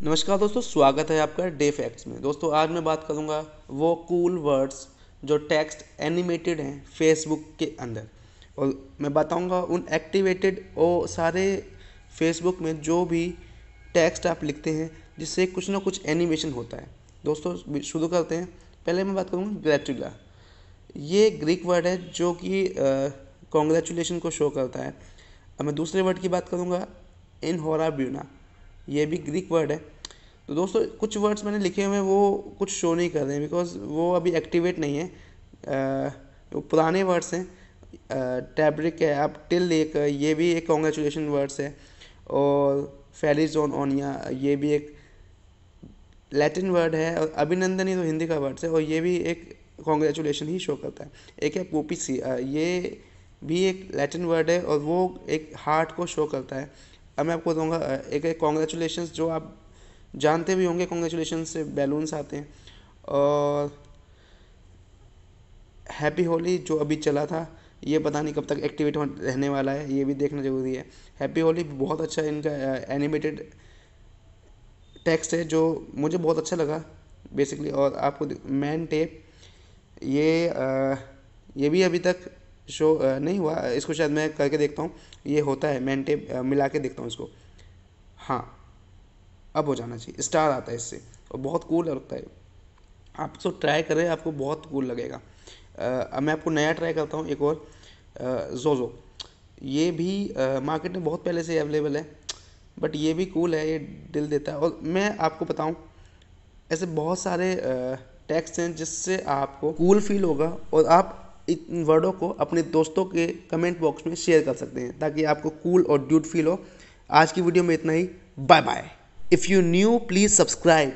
नमस्कार दोस्तों, स्वागत है आपका डे फैक्ट्स में। दोस्तों, आज मैं बात करूँगा वो कूल वर्ड्स जो टेक्स्ट एनिमेटेड हैं फेसबुक के अंदर। और मैं बताऊँगा उन एक्टिवेटेड और सारे फेसबुक में जो भी टेक्स्ट आप लिखते हैं, जिससे कुछ ना कुछ एनिमेशन होता है। दोस्तों, शुरू करते हैं। पहले मैं बात करूँगा ग्रेचुला ये ग्रीक वर्ड है जो कि कॉन्ग्रेचुलेशन को शो करता है। अब मैं दूसरे वर्ड की बात करूँगा इन होरा ब्यूना ये भी ग्रीक वर्ड है। तो दोस्तों कुछ वर्ड्स मैंने लिखे हुए हैं वो कुछ शो नहीं कर रहे हैं बिकॉज़ वो अभी एक्टिवेट नहीं है। आ, वो पुराने वर्ड्स हैं। टैब्रिक है आप टिल एक ये भी एक कॉन्ग्रेचुलेशन वर्ड्स है। और फेलिजोन ओनिया ये भी एक लैटिन वर्ड है और अभिनंदन ही तो हिंदी का वर्ड्स है और ये भी एक कॉन्ग्रेचुलेशन ही शो करता है। एक है पोपी सी ये भी एक लैटिन वर्ड है और वो एक हार्ट को शो करता है। अब मैं आपको दूँगा एक एक कॉन्ग्रेचुलेशन जो आप जानते भी होंगे कॉन्ग्रेचुलेशन से बैलून्स आते हैं। और हैप्पी होली जो अभी चला था ये पता नहीं कब तक एक्टिवेट रहने वाला है ये भी देखना ज़रूरी है। हैप्पी होली बहुत अच्छा इनका एनिमेटेड टेक्स्ट है जो मुझे बहुत अच्छा लगा बेसिकली और आपको मैन टेप ये आ, ये भी अभी तक शो नहीं हुआ। इसको शायद मैं करके देखता हूँ। ये होता है मैन टेप मिला के देखता हूँ इसको। हाँ अब हो जाना चाहिए। स्टार आता है इससे, और बहुत कूल लगता है। आप तो ट्राई करें आपको बहुत कूल लगेगा। अब मैं आपको नया ट्राई करता हूँ, एक और। जोजो ये भी मार्केट में बहुत पहले से अवेलेबल है, बट ये भी कूल है, ये दिल देता है। और मैं आपको बताऊँ, ऐसे बहुत सारे टैक्स हैं जिससे आपको कूल फील होगा, और आप इन वर्डों को अपने दोस्तों के कमेंट बॉक्स में शेयर कर सकते हैं, ताकि आपको कूल और ड्यूट फील हो। आज की वीडियो में इतना ही। Bye bye if you new please subscribe